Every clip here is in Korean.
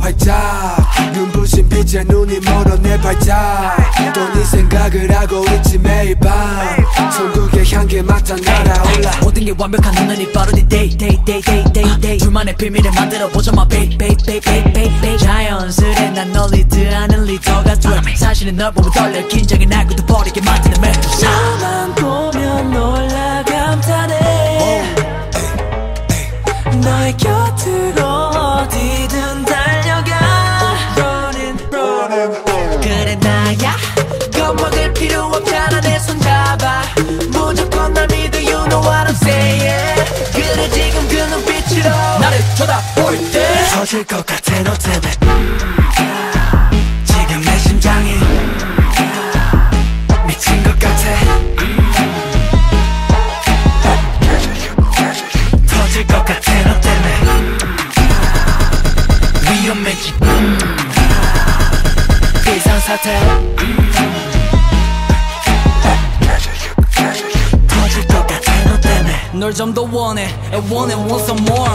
활짝. 눈부신 빛에 눈이 멀어 내 발작 또네 생각을 하고 있지 매일 밤. 천국의 향기 맡아 날아올라. 모든 게 완벽한 하늘이 바로 네 day day day day day day. 둘만의 비밀을 만들어 보자 my baby baby baby baby baby 자연스레 난 널 리드하는 리더가 돼. 사실은 널 보면 떨려. 긴장이 나고 또 버리게 만드는 멘토사. 너만 보면 놀라 감탄 터질 것 같아 너 때문에. 지금 내 심장이 미친 것 같아. 터질 것 같아 너 때문에. 위험해지 비상사태 널 좀 더 원해. I want it want some more.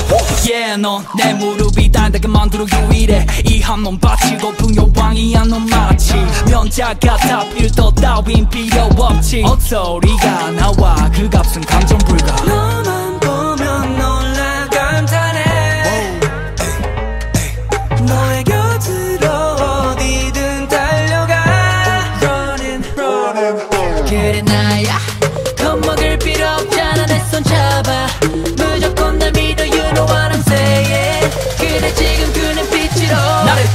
Yeah 넌내 무릎이 달다게 만들어 유일해 이 한몸 바치고 풍요왕이야 넌 마치 면자 같아 필터 따윈 필요 없지. 헛소리가 나와. 그 값은 감정 불가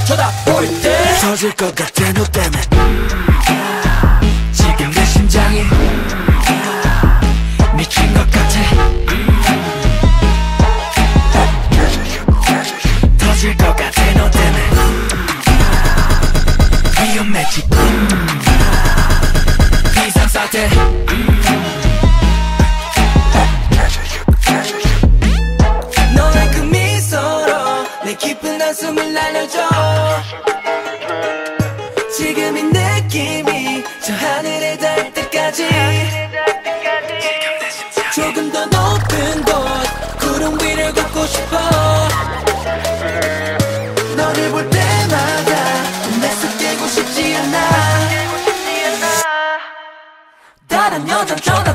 쳐다볼 때 터질 것 같아 너 때문에. 지금 내 심장이 미친 것 같아. 터질 것 같아 너 때문에. 위험해지 비상사태 때까지. 조금 더 높은 곳 구름 위를 걷고 싶어. 너를 볼 때마다 내속 깨고 싶지 않아. 다른 여잔 전화